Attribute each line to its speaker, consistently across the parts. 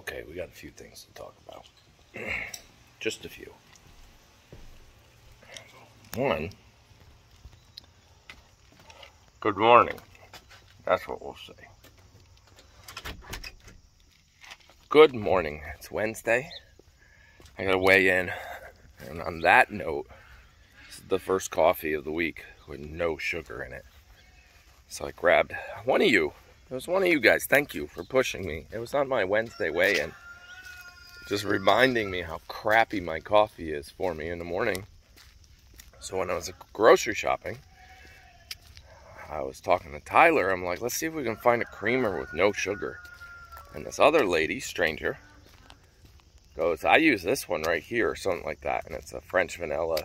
Speaker 1: Okay, we got a few things to talk about. Just a few. One, good morning. That's what we'll say. Good morning. It's Wednesday. I gotta weigh in. And on that note, this is the first coffee of the week with no sugar in it. So I grabbed one of you it was one of you guys. Thank you for pushing me. It was on my Wednesday weigh-in. Just reminding me how crappy my coffee is for me in the morning. So when I was grocery shopping, I was talking to Tyler. I'm like, let's see if we can find a creamer with no sugar. And this other lady, stranger, goes, I use this one right here or something like that. And it's a French vanilla,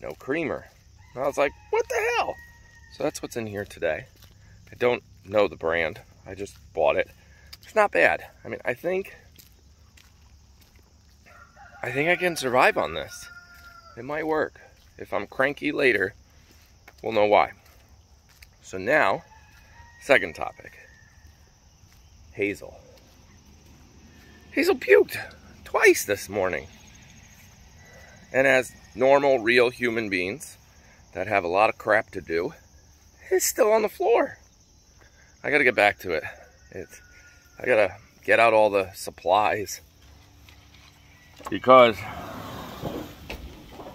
Speaker 1: no creamer. And I was like, what the hell? So that's what's in here today. I don't know the brand. I just bought it. It's not bad. I mean, I think I think I can survive on this. It might work. If I'm cranky later, we'll know why. So now, second topic. Hazel. Hazel puked twice this morning. And as normal, real human beings that have a lot of crap to do, is still on the floor. I gotta get back to it. It's, I gotta get out all the supplies because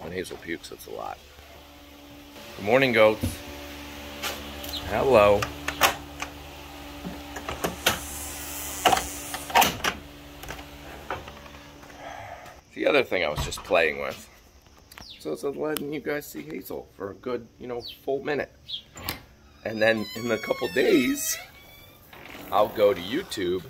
Speaker 1: when Hazel pukes, it's a lot. Good morning, goats. Hello. The other thing I was just playing with. So it's letting you guys see Hazel for a good, you know, full minute. And then in a couple days, I'll go to YouTube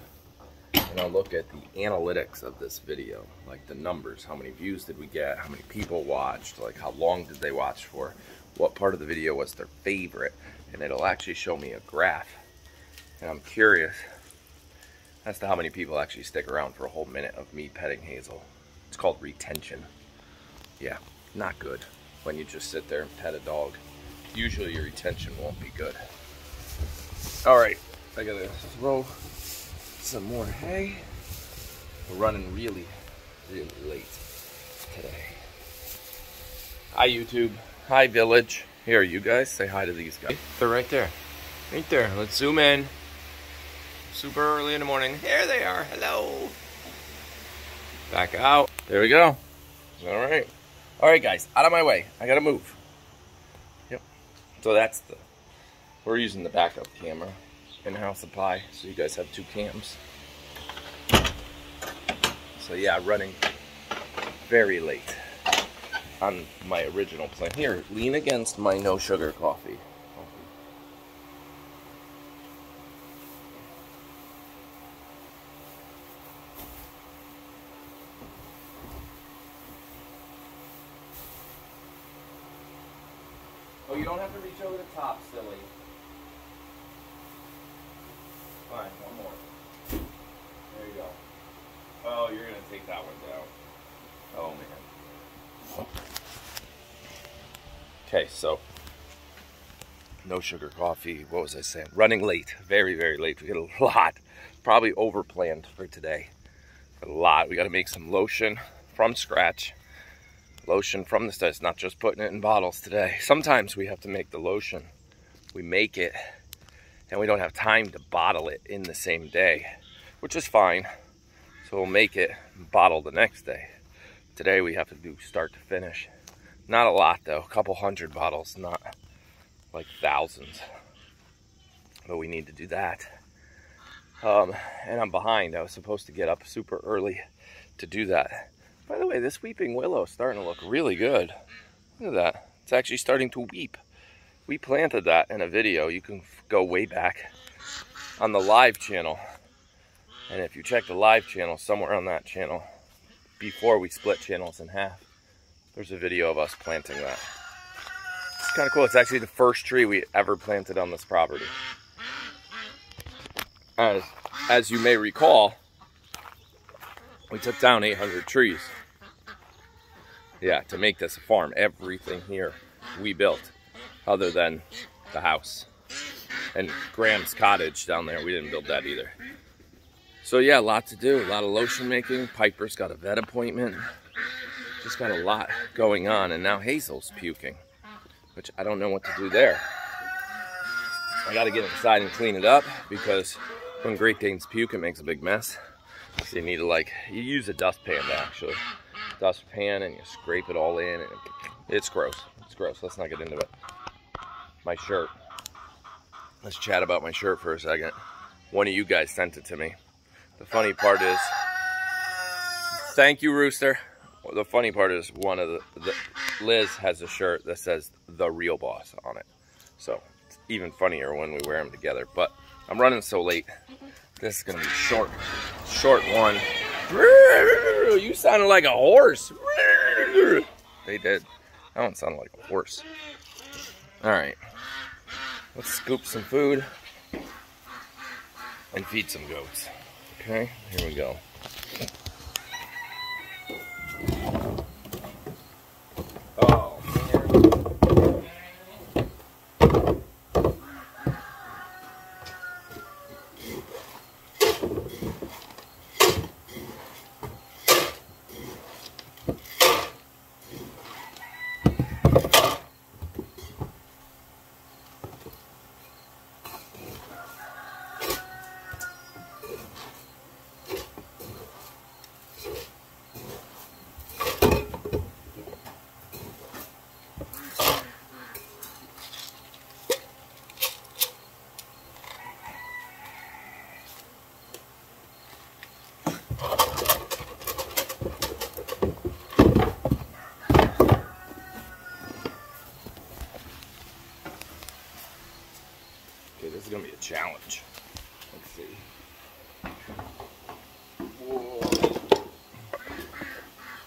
Speaker 1: and I'll look at the analytics of this video, like the numbers, how many views did we get, how many people watched, like how long did they watch for, what part of the video was their favorite, and it'll actually show me a graph. And I'm curious as to how many people actually stick around for a whole minute of me petting Hazel. It's called retention. Yeah, not good when you just sit there and pet a dog usually your retention won't be good. All right, I gotta throw some more hay. We're running really, really late today. Hi YouTube, hi village. Here, you guys, say hi to these guys. They're right there, right there. Let's zoom in. Super early in the morning. Here they are, hello. Back out, there we go. All right. All right, guys, out of my way. I gotta move. So that's the, we're using the backup camera in-house supply, so you guys have two cams. So yeah, running very late on my original plan. Here, lean against my no sugar coffee. Oh, you don't have to reach over the top, silly. Fine, one more. There you go. Oh, you're gonna take that one down. Oh man. Okay, so no sugar coffee. What was I saying? Running late, very very late. We got a lot, probably over planned for today. A lot. We got to make some lotion from scratch lotion from the It's not just putting it in bottles today. Sometimes we have to make the lotion. We make it and we don't have time to bottle it in the same day, which is fine. So we'll make it bottle the next day. Today we have to do start to finish. Not a lot though, a couple hundred bottles, not like thousands. But we need to do that. Um, and I'm behind. I was supposed to get up super early to do that. By the way, this weeping willow is starting to look really good. Look at that. It's actually starting to weep. We planted that in a video. You can go way back on the live channel. And if you check the live channel, somewhere on that channel, before we split channels in half, there's a video of us planting that. It's kind of cool. It's actually the first tree we ever planted on this property. As, as you may recall, we took down 800 trees yeah, to make this a farm. Everything here we built, other than the house. And Graham's cottage down there, we didn't build that either. So yeah, a lot to do. A lot of lotion making. Piper's got a vet appointment. Just got a lot going on. And now Hazel's puking, which I don't know what to do there. I got to get inside and clean it up because when Great Danes puke, it makes a big mess. So you need to like, you use a dustpan actually. Dustpan and you scrape it all in. And it's gross. It's gross. Let's not get into it. My shirt. Let's chat about my shirt for a second. One of you guys sent it to me. The funny part is, thank you, Rooster. The funny part is one of the, the Liz has a shirt that says the real boss on it. So it's even funnier when we wear them together. But I'm running so late. This is gonna be short, short one. You sounded like a horse. They did. That one sounded like a horse. All right, let's scoop some food and feed some goats. Okay, here we go. Oh, man. Okay, this is gonna be a challenge. Let's see. Whoa.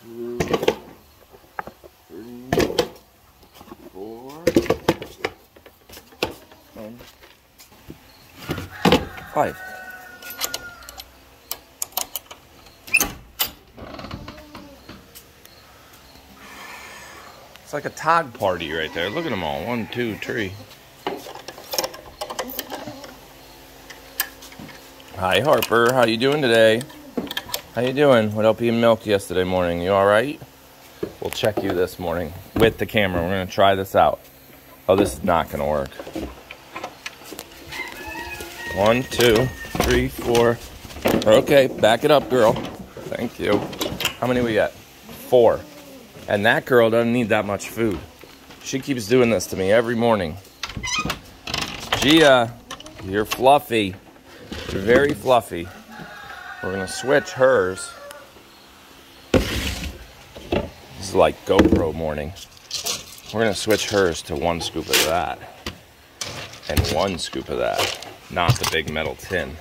Speaker 1: Two, three, four, and five. It's like a Tog party right there. Look at them all. One, two, three. Hi Harper, how you doing today? How you doing? What helped you milk yesterday morning? You all right? We'll check you this morning with the camera. We're gonna try this out. Oh, this is not gonna work. One, two, three, four. Okay, back it up, girl. Thank you. How many we got? Four. And that girl doesn't need that much food. She keeps doing this to me every morning. Gia, you're fluffy. You're very fluffy. We're gonna switch hers. This is like GoPro morning. We're gonna switch hers to one scoop of that and one scoop of that, not the big metal tin.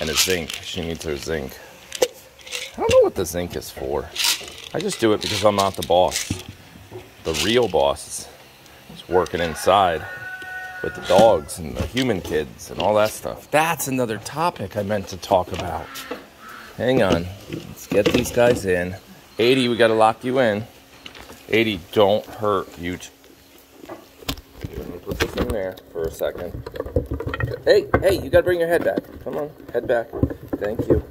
Speaker 1: And a zinc. She needs her zinc. I don't know what the zinc is for. I just do it because I'm not the boss. The real boss is working inside with the dogs and the human kids and all that stuff. That's another topic I meant to talk about. Hang on. Let's get these guys in. 80, we got to lock you in. 80, don't hurt you. T- Let me put this in there for a second. Hey, hey, you got to bring your head back. Come on, head back. Thank you.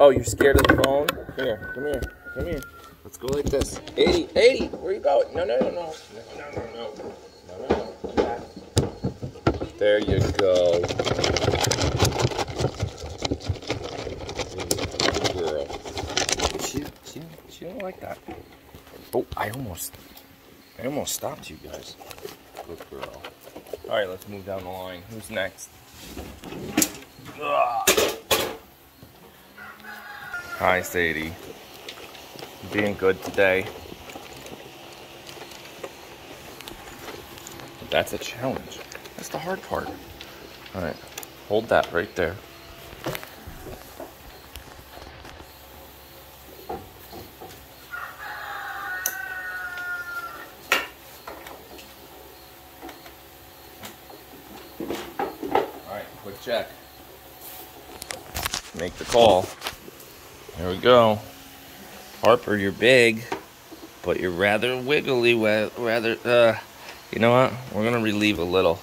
Speaker 1: Oh, you're scared of the phone? Come here, come here, come here. Let's go like this. 80, 80, where you going? No, no, no, no. No, no, no, no. No, no, no. There you go. Good girl. She, she, she don't like that. Oh, I almost, I almost stopped you guys. Good girl. All right, let's move down the line. Who's next? Ugh. Hi, Sadie. Being good today. That's a challenge. That's the hard part. All right, hold that right there. All right, quick check. Make the call. There we go. Harper, you're big, but you're rather wiggly. Rather, uh, you know what? We're gonna relieve a little.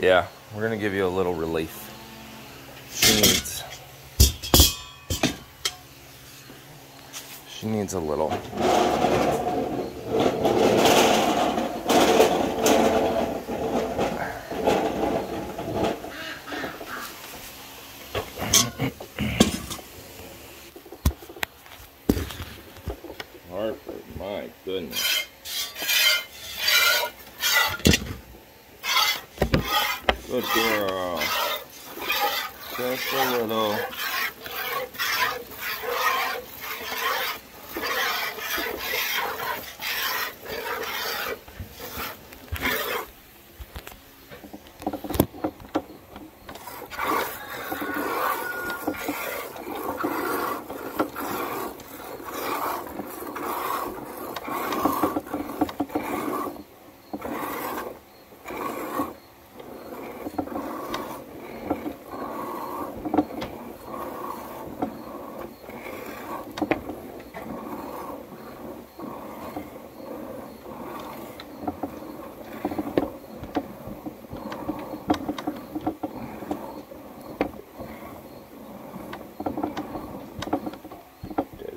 Speaker 1: Yeah, we're gonna give you a little relief. She needs she needs a little. Harper, my goodness. Good girl. Just a little. Okay,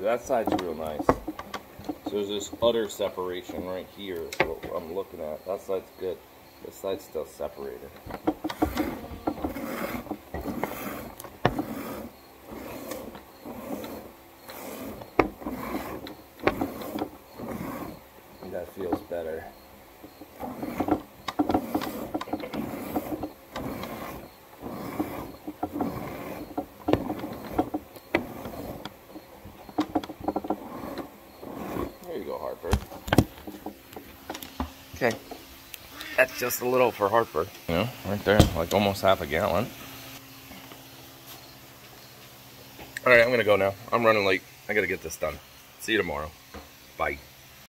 Speaker 1: that side's real nice. So there's this udder separation right here what I'm looking at. That side's good. This side's still separated. That feels better. There you go, Harper. Okay. That's just a little for Harper. You know, right there, like almost half a gallon. All right, I'm gonna go now. I'm running late. I gotta get this done. See you tomorrow. Bye.